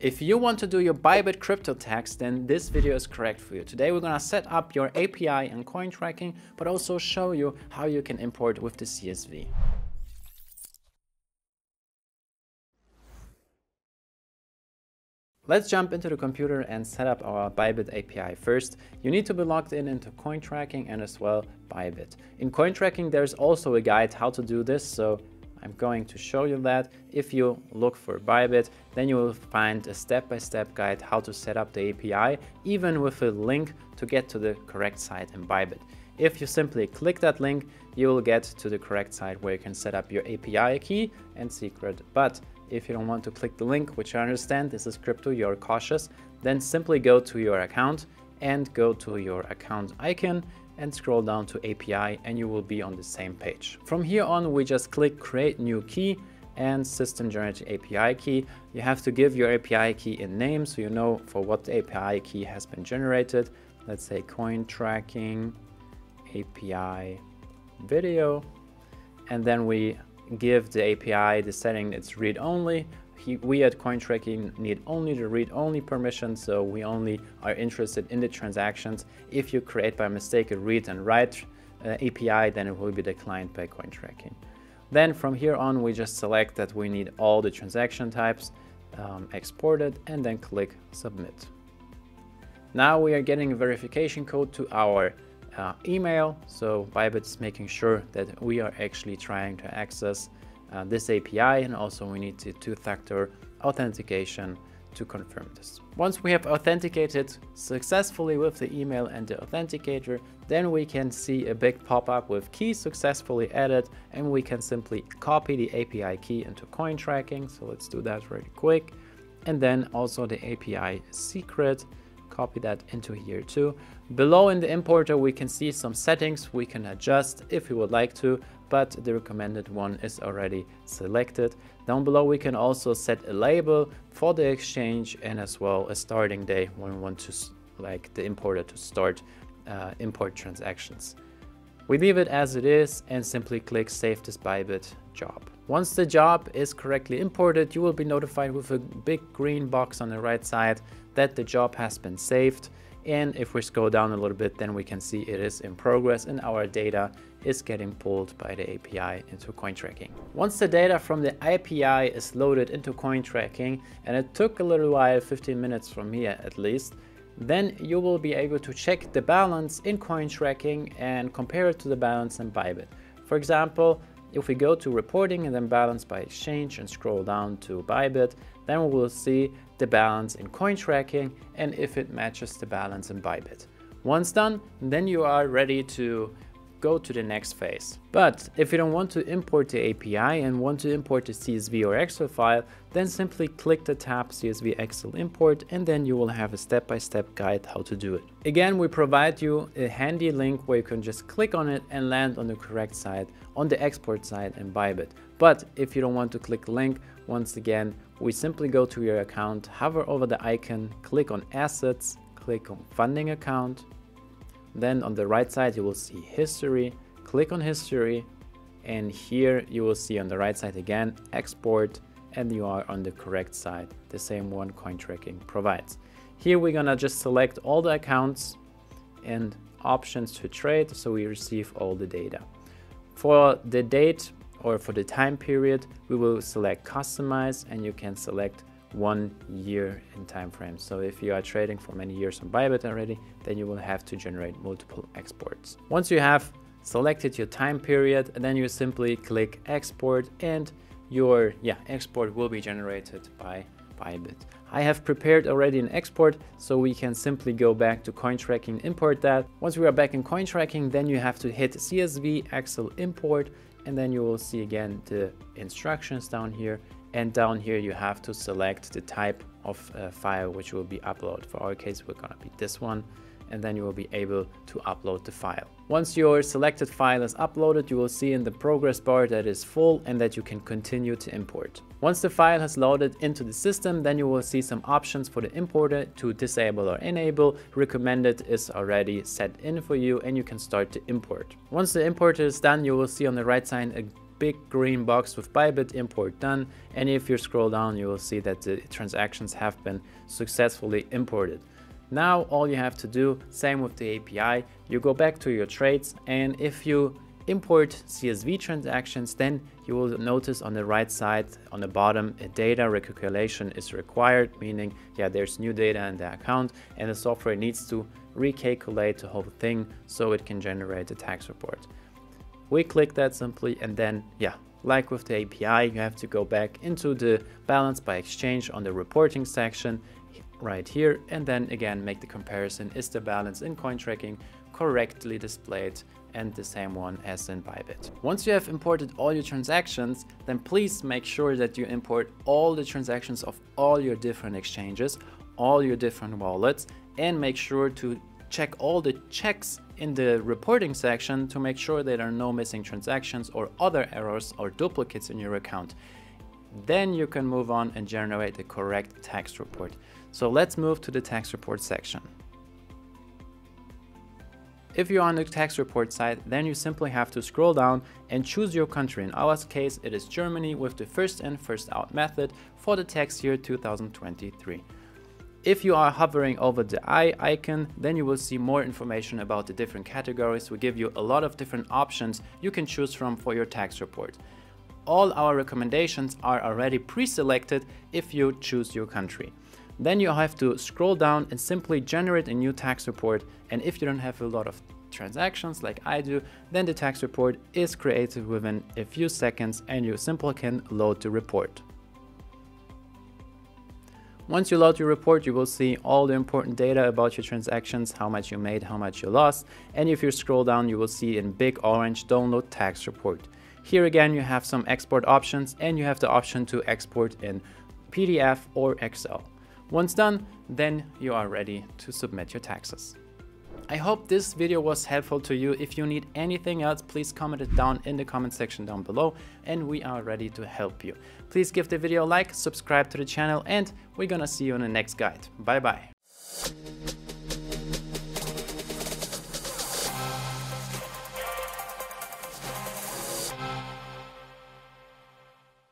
If you want to do your Bybit crypto tax, then this video is correct for you. Today we're gonna set up your API and CoinTracking, but also show you how you can import with the CSV. Let's jump into the computer and set up our Bybit API. First, you need to be logged in into CoinTracking and as well Bybit. In CoinTracking, there's also a guide how to do this, so I'm going to show you that. If you look for Bybit, then you will find a step-by-step -step guide how to set up the API, even with a link to get to the correct site in Bybit. If you simply click that link, you will get to the correct site where you can set up your API key and secret. But if you don't want to click the link, which I understand this is crypto, you're cautious, then simply go to your account and go to your account icon and scroll down to API and you will be on the same page. From here on, we just click create new key and system generated API key. You have to give your API key a name so you know for what the API key has been generated. Let's say CoinTracking API video. And then we give the API the setting it's read only he, we at CoinTracking need only the read-only permission, so we only are interested in the transactions. If you create by mistake a read and write uh, API, then it will be declined by CoinTracking. Then from here on, we just select that we need all the transaction types um, exported and then click submit. Now we are getting a verification code to our uh, email. So Bybit is making sure that we are actually trying to access uh, this API and also we need the two-factor authentication to confirm this. Once we have authenticated successfully with the email and the authenticator, then we can see a big pop-up with key successfully added and we can simply copy the API key into CoinTracking. So let's do that really quick. And then also the API secret, copy that into here too. Below in the importer, we can see some settings we can adjust if we would like to but the recommended one is already selected. Down below we can also set a label for the exchange and as well a starting day when we want to like the importer to start uh, import transactions. We leave it as it is and simply click Save this Bybit job. Once the job is correctly imported, you will be notified with a big green box on the right side that the job has been saved. And if we scroll down a little bit, then we can see it is in progress and our data is getting pulled by the API into CoinTracking. Once the data from the API is loaded into CoinTracking, and it took a little while, 15 minutes from here at least, then you will be able to check the balance in CoinTracking and compare it to the balance in Bybit. For example, if we go to reporting and then balance by exchange and scroll down to Bybit, then we will see the balance in CoinTracking and if it matches the balance in Bybit. Once done, then you are ready to go to the next phase. But if you don't want to import the API and want to import the CSV or Excel file, then simply click the tab CSV Excel import and then you will have a step-by-step -step guide how to do it. Again, we provide you a handy link where you can just click on it and land on the correct side, on the export side and Bybit. But if you don't want to click link, once again, we simply go to your account, hover over the icon, click on assets, click on funding account, then on the right side, you will see history. Click on history. And here you will see on the right side again, export, and you are on the correct side, the same one CoinTracking provides. Here we're gonna just select all the accounts and options to trade so we receive all the data. For the date or for the time period, we will select customize and you can select one year in time frame. So if you are trading for many years on Bybit already, then you will have to generate multiple exports. Once you have selected your time period, then you simply click export and your yeah export will be generated by Bybit. I have prepared already an export, so we can simply go back to CoinTracking, import that. Once we are back in CoinTracking, then you have to hit CSV Excel import, and then you will see again the instructions down here and down here you have to select the type of uh, file which will be uploaded. For our case, we're gonna be this one and then you will be able to upload the file. Once your selected file is uploaded, you will see in the progress bar that is full and that you can continue to import. Once the file has loaded into the system, then you will see some options for the importer to disable or enable. Recommended is already set in for you and you can start to import. Once the importer is done, you will see on the right side a big green box with Bybit import done. And if you scroll down, you will see that the transactions have been successfully imported. Now all you have to do, same with the API, you go back to your trades and if you import CSV transactions, then you will notice on the right side on the bottom a data recalculation is required, meaning yeah, there's new data in the account and the software needs to recalculate the whole thing so it can generate a tax report. We click that simply and then yeah, like with the API, you have to go back into the balance by exchange on the reporting section right here and then again make the comparison is the balance in CoinTracking correctly displayed and the same one as in Bybit. Once you have imported all your transactions, then please make sure that you import all the transactions of all your different exchanges, all your different wallets, and make sure to check all the checks in the reporting section to make sure there are no missing transactions or other errors or duplicates in your account. Then you can move on and generate the correct tax report. So let's move to the tax report section. If you're on the tax report side, then you simply have to scroll down and choose your country. In our case, it is Germany with the first in, first out method for the tax year 2023. If you are hovering over the eye icon, then you will see more information about the different categories. We give you a lot of different options you can choose from for your tax report. All our recommendations are already pre-selected if you choose your country. Then you have to scroll down and simply generate a new tax report. And if you don't have a lot of transactions like I do, then the tax report is created within a few seconds and you simply can load the report. Once you load your report, you will see all the important data about your transactions, how much you made, how much you lost. And if you scroll down, you will see in big orange download tax report. Here again, you have some export options and you have the option to export in PDF or Excel. Once done, then you are ready to submit your taxes. I hope this video was helpful to you. If you need anything else, please comment it down in the comment section down below and we are ready to help you. Please give the video a like, subscribe to the channel and we're gonna see you in the next guide. Bye bye.